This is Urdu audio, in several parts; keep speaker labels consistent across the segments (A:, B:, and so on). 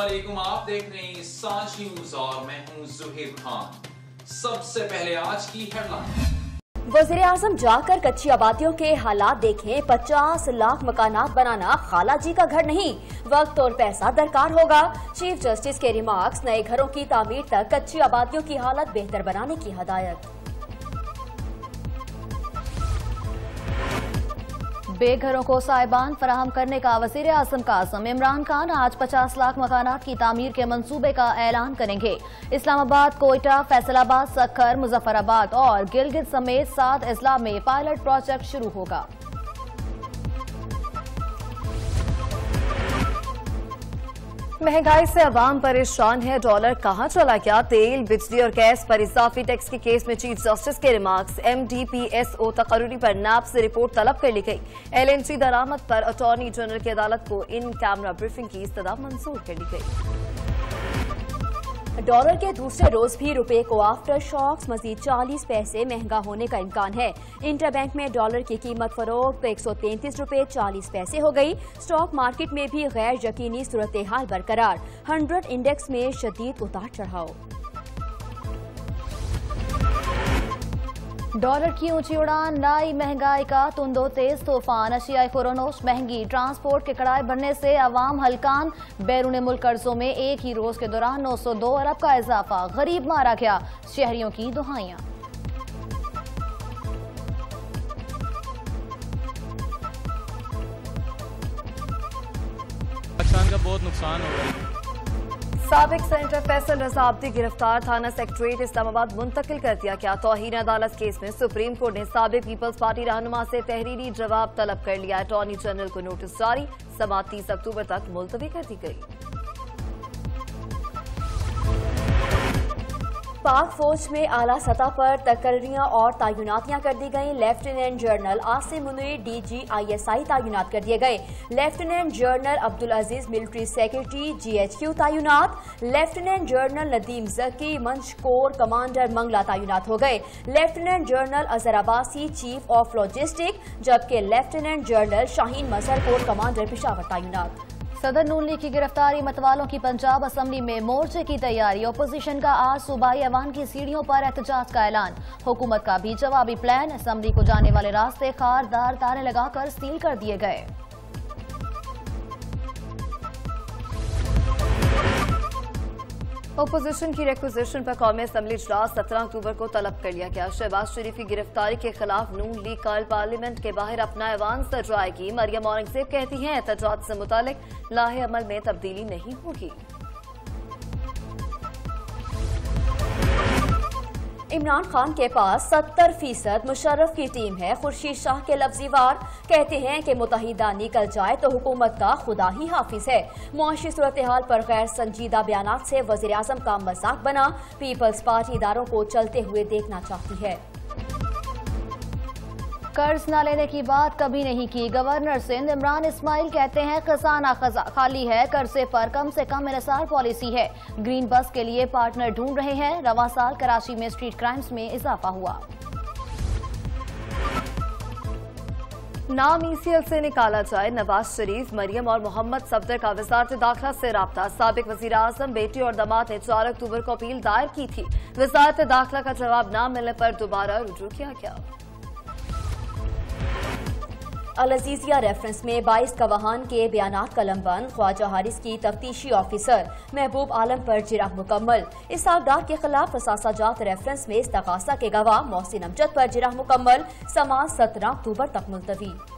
A: علیکم، آپ دیکھ رہے ہیں سانچ نیوز اور میں ہوں زہیر خان۔ سب سے پہلے آج کی ہیڈ لائن
B: وزیر اعظم جا کر کچی آبادیوں کے حالات دیکھیں، پچاس لاکھ مکانات بنانا خالہ جی کا گھر نہیں، وقت اور پیسہ درکار ہوگا۔ چیف جسٹس کے ریمارکس، نئے گھروں کی تعمیر تک کچی آبادیوں کی حالت بہتر بنانے کی ہدایت۔ بے گھروں کو سائبان فراہم کرنے کا وزیر اعظم کا عزم، عمران خان آج پچاس لاکھ مکانات کی تعمیر کے منصوبے کا اعلان کریں گے۔ اسلام آباد، کوئٹہ، فیصل آباد، سکھر، مظفر آباد اور گلگت سمیت سات اضلاع میں پائلٹ پروجیکٹ شروع ہوگا۔ مہنگائی سے عوام پریشان ہے ڈالر کہاں چلا گیا؟ تیل، بجلی اور گیس پر اضافی ٹیکس کے کیس میں چیف جسٹس کے remarks. M D P S O تقرری پر ناب سے رپورٹ طلب کر لی گئی۔ ایل این سی درامت پر اٹارنی جنرل کی عدالت کو ان کیمرہ بریفنگ کی استدا منظور کر لی گئی۔ ڈالر کے دوسرے روز بھی روپے کو آفٹر شاکس، مزید چالیس پیسے مہنگا ہونے کا امکان ہے۔ انٹر بینک میں ڈالر کی قیمت فروخت ایک سو تینتیس روپے چالیس پیسے ہو گئی۔ سٹاک مارکیٹ میں بھی غیر یقینی صورتحال برقرار۔ ہنڈریڈ انڈیکس میں شدید اتار چڑھاؤ۔ ڈالر کی اونچی اڑان نئی مہنگائی کا تندو تیز طوفان، اشیاء خورونوش مہنگی ٹرانسپورٹ کے کڑائے بڑھنے سے عوام ہلکان۔ بیرون ملک قرضوں میں ایک ہی روز کے دوران نو سو دو ارب کا اضافہ۔ غریب مارا گیا۔ شہریوں کی دہائیاں۔
C: پاکستان کا بہت نقصان ہو رہا ہے۔
B: سابق سینٹر فیصل رضابدی گرفتار تھانہ سیکٹریٹ اسلام آباد منتقل کر دیا گیا۔ توہین عدالت کیس میں سپریم کورٹ نے سابق پیپلز پارٹی رہنما سے تحریری جواب طلب کر لیا۔ اٹارنی جنرل کو نوٹس جاری۔ سماعت تیس اکتوبر تک ملتوی کر دی گئی۔ پاک فوج میں اعلیٰ سطح پر تقرریاں اور تعیناتیاں کر دی گئیں۔ Lieutenant general Asim Munir D G I S I تعینات کر دیے گئے۔ Lieutenant general Abdul Aziz military secretary G H Q تعینات۔ لیفٹیننٹ جنرل ندیم زکی منچ کور کمانڈر منگلا تعینات ہو گئے۔ Lieutenant general Azhar Abbasi chief of logistic, جبکہ lieutenant general Shaheen Mazhar corps commander Peshawar تعینات۔ صدر نون لیگ کی گرفتاری، متوالوں کی پنجاب اسمبلی میں مورچے کی تیاری۔ اپوزیشن کا آج صوبائی ایوان کی سیڑھیوں پر احتجاج کا اعلان۔ حکومت کا بھی جوابی پلان۔ اسمبلی کو جانے والے راستے خاردار تارے لگا کر سیل کر دیے گئے۔ اپوزیشن کی ریکوزیشن پر قومی اسمبلی اجلاس سترہ اکتوبر کو طلب کر لیا گیا۔ شہباز شریف کی گرفتاری کے خلاف نون لیگ کال پارلیمنٹ کے باہر اپنا ایوان سجائے گی۔ مریم اورنگزیب کہتی ہیں، احتجاج سے متعلق لاہ عمل میں تبدیلی نہیں ہوگی۔ عمران خان کے پاس ستر فیصد مشرف کی ٹیم ہے۔ خورشید شاہ کے لفظی وار کہتے ہیں کہ متحدہ نکل جائے تو حکومت کا خدا ہی حافظ ہے۔ معاشی صورتحال پر غیر سنجیدہ بیانات سے وزیر اعظم کا مذاق بنا۔ پیپلز پارٹی اداروں کو چلتے ہوئے دیکھنا چاہتی ہے۔ قرض نہ لینے کی بات کبھی نہیں کی۔ گورنر سندھ عمران اسماعیل کہتے ہیں، خزانہ خالی ہے، قرضے پر کم سے کم انحصار پالیسی ہے۔ گرین بس کے لیے پارٹنر ڈھونڈ رہے ہیں۔ رواں سال کراچی میں اسٹریٹ کرائمز میں اضافہ ہوا۔ نام ای سی ایل سے نکالا جائے نواز شریف، مریم اور محمد صفدر کا وزارت داخلہ سے رابطہ۔ سابق وزیر اعظم بیٹی اور دماد نے چار اکتوبر کو اپیل دائر کی تھی۔ وزارت داخلہ کا جواب نہ ملنے پر دوبارہ رجوع کیا گیا۔ العزیزیہ ریفرنس میں بائیس گواہان کے بیانات قلم بند خواجہ حارث کی تفتیشی آفیسر محبوب عالم پر جرح مکمل۔ اس ڈار کے خلاف رساسہ جات ریفرنس میں استغاثہ کے گواہ، محسن امجد پر جرح مکمل سماج سترہ اکتوبر تک ملتوی۔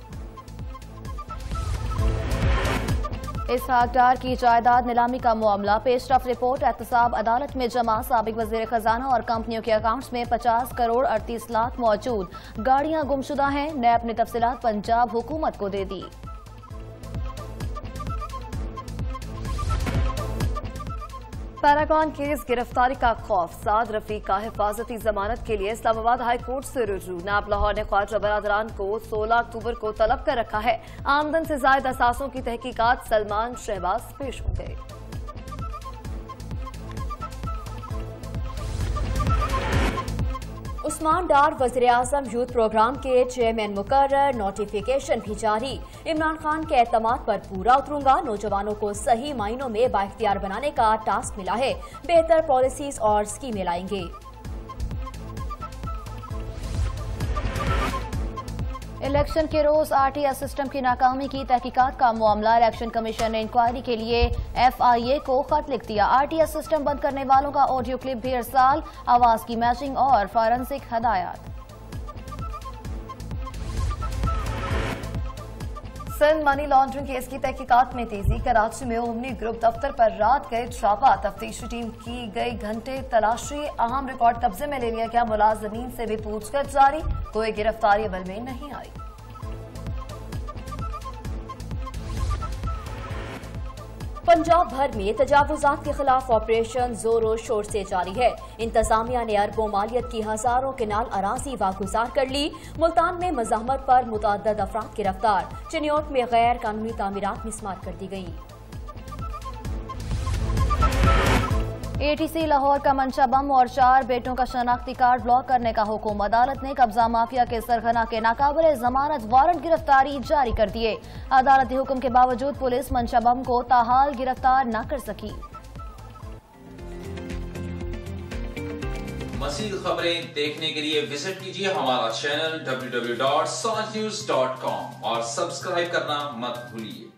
B: اسحاق ڈار کی جائیداد نیلامی کا معاملہ، پیش رفت رپورٹ، احتساب عدالت میں جمع سابق وزیر خزانہ اور کمپنیوں کے اکاؤنٹس میں پچاس کروڑ اڑتیس لاکھ موجود۔ گاڑیاں گمشدہ ہیں، نیب نے تفصیلات پنجاب حکومت کو دے دی۔ پیراگون کیس، گرفتاری کا خوف، سعد رفیق کا حفاظتی ضمانت کے لیے اسلام آباد ہائی کورٹ سے رجوع۔ ناب لاہور نے خواجہ برادران کو سولہ اکتوبر کو طلب کر رکھا ہے۔ آمدن سے زائد اثاثوں کی تحقیقات سلمان شہباز پیش ہوں گے عثمان ڈار وزیر اعظم یوتھ پروگرام کے چیئرمین مقرر نوٹیفیکیشن بھی جاری۔ عمران خان کے اعتماد پر پورا اتروں گا۔ نوجوانوں کو صحیح معنوں میں بااختیار بنانے کا ٹاسک ملا ہے۔ بہتر پالیسیز اور اسکیمیں لائیں گے۔
D: الیکشن کے روز آر ٹی ایس سسٹم کی ناکامی کی تحقیقات کا معاملہ الیکشن کمیشن نے انکوائری کے لیے ایف آئی اے کو خط لکھ دیا۔ آر ٹی ایس سسٹم بند کرنے والوں کا آڈیو کلپ بھی ارسال، آواز کی میچنگ اور فارنسک ہدایات۔ سندھ منی لانڈرنگ کیس کی تحقیقات میں تیزی کراچی میں اومنی گروپ دفتر پر رات گئے چھاپا تفتیشی ٹیم کی گئی گھنٹے تلاشی، اہم ریکارڈ قبضے میں لے لیا گیا، ملازمین سے بھی پوچھ گچھ جاری، کوئی گرفتاری عمل میں نہیں آئی۔
B: پنجاب بھر میں تجاوزات کے خلاف آپریشن زور و شور سے جاری ہے۔ انتظامیہ نے اربوں مالیت کی ہزاروں کنال اراضی واگزار کر لی۔ ملتان میں مزاحمت پر متعدد افراد گرفتار۔ چنیوٹ میں غیر قانونی تعمیرات مسمار کر دی گئی۔
D: اے ٹی سی لاہور کا منشا بم اور چار بیٹوں کا شناختی کارڈ بلاک کرنے کا حکم۔ عدالت نے قبضہ مافیا کے سرغنہ کے ناقابل ضمانت وارنٹ گرفتاری جاری کر دیے۔ عدالتی حکم کے باوجود پولیس منشا بم کو تاحال گرفتار نہ کر سکی۔
A: مزید خبریں دیکھنے کے لیے وزٹ کیجیے ہمارا چینل ڈبلو اور سبسکرائب کرنا مت بھولیے۔